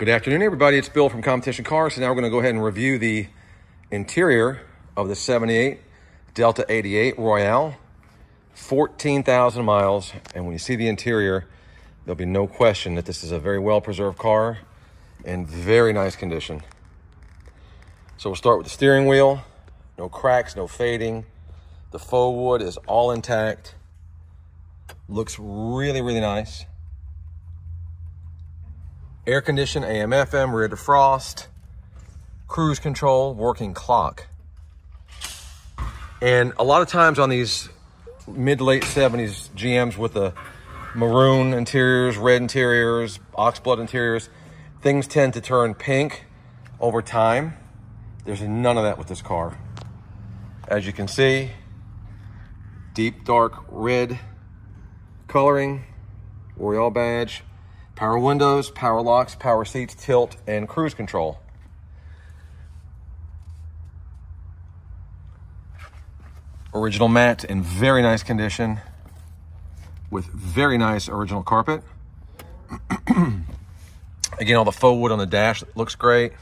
Good afternoon, everybody. It's Bill from Competition Cars. So now we're going to go ahead and review the interior of the 78 Delta 88 Royale. 14,000 miles. And when you see the interior, there'll be no question that this is a very well-preserved car in very nice condition. So we'll start with the steering wheel. No cracks, no fading. The faux wood is all intact. Looks really, really nice air condition, AM, FM, rear defrost, cruise control, working clock. And a lot of times on these mid late 70s GMs with the maroon interiors, red interiors, oxblood interiors, things tend to turn pink over time. There's none of that with this car. As you can see, deep dark red coloring, Royale badge, Power windows, power locks, power seats, tilt, and cruise control. Original mat in very nice condition with very nice original carpet. Again, all the faux wood on the dash looks great.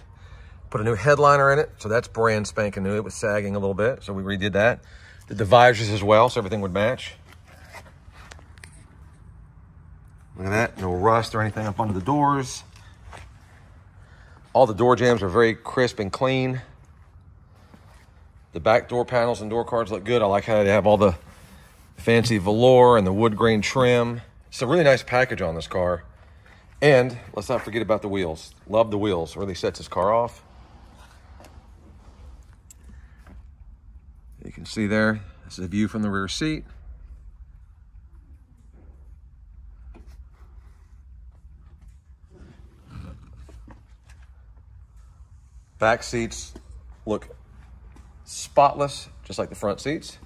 Put a new headliner in it, so that's brand spanking new. It was sagging a little bit, so we redid that. The divisors as well, so everything would match. Look at that, no rust or anything up under the doors. All the door jambs are very crisp and clean. The back door panels and door cards look good. I like how they have all the fancy velour and the wood grain trim. It's a really nice package on this car. And let's not forget about the wheels. Love the wheels. Really sets this car off. You can see there, this is a view from the rear seat. Back seats look spotless, just like the front seats.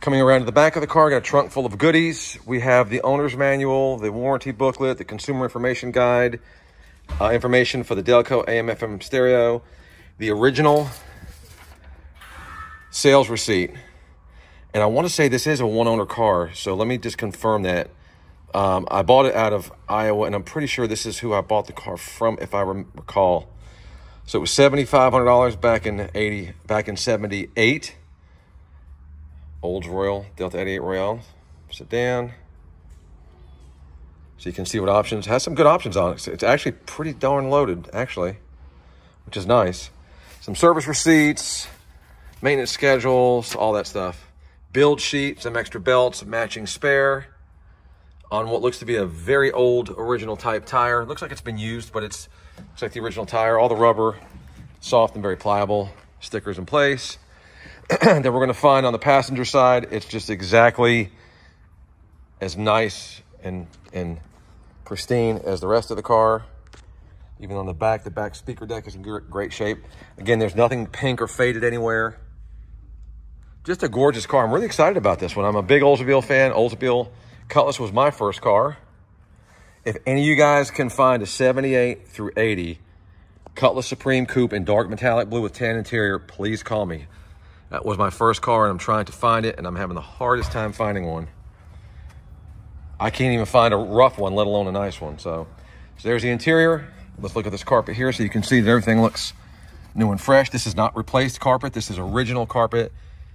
Coming around to the back of the car, got a trunk full of goodies. We have the owner's manual, the warranty booklet, the consumer information guide, uh, information for the Delco AM FM stereo, the original sales receipt. And I want to say this is a one owner car, so let me just confirm that. Um, I bought it out of Iowa, and I'm pretty sure this is who I bought the car from, if I recall. So it was $7,500 back in 80, back in 78. Olds Royal, Delta 88 Royale, sedan. So you can see what options, has some good options on it. It's actually pretty darn loaded, actually, which is nice. Some service receipts, maintenance schedules, all that stuff. Build sheet, some extra belts, matching spare on what looks to be a very old original type tire. It looks like it's been used, but it's looks like the original tire. All the rubber, soft and very pliable. Stickers in place. then we're going to find on the passenger side, it's just exactly as nice and and pristine as the rest of the car. Even on the back, the back speaker deck is in great shape. Again, there's nothing pink or faded anywhere. Just a gorgeous car. I'm really excited about this one. I'm a big Oldsmobile fan. Oldsmobile Cutlass was my first car. If any of you guys can find a 78 through 80 Cutlass Supreme Coupe in dark metallic blue with tan interior, please call me. That was my first car and I'm trying to find it and I'm having the hardest time finding one. I can't even find a rough one, let alone a nice one. So, so there's the interior. Let's look at this carpet here so you can see that everything looks new and fresh. This is not replaced carpet. This is original carpet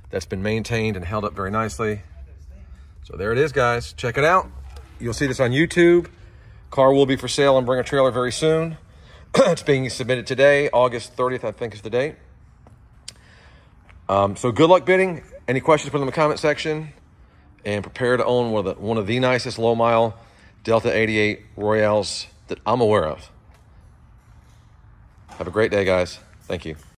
that's been maintained and held up very nicely. So there it is, guys. Check it out. You'll see this on YouTube. Car will be for sale and bring a trailer very soon. it's being submitted today, August 30th, I think is the date. Um, so good luck bidding. Any questions, put them in the comment section. And prepare to own one of the, one of the nicest low mile Delta 88 Royales that I'm aware of. Have a great day, guys. Thank you.